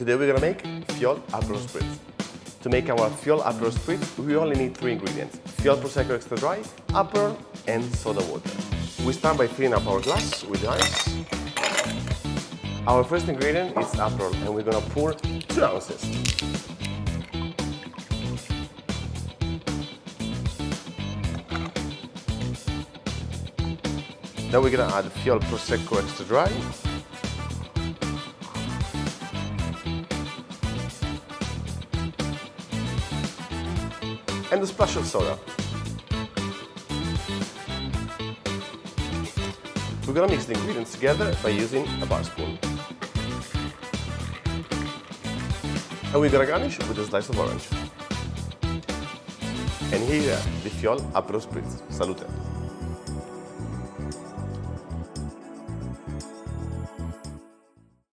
Today we're gonna make Fiol Aperol Spritz. To make our Fiol Aperol Spritz, we only need three ingredients. Fiol Prosecco Extra Dry, Aperol, and soda water. We start by filling up our glass with ice. Our first ingredient is Aperol, and we're gonna pour two ounces. Then we're gonna add Fiol Prosecco Extra Dry. And a splash of soda. We're gonna mix the ingredients together by using a bar spoon. And we're gonna garnish with a slice of orange. And here, the Fiol Aperol Spritz. Salute!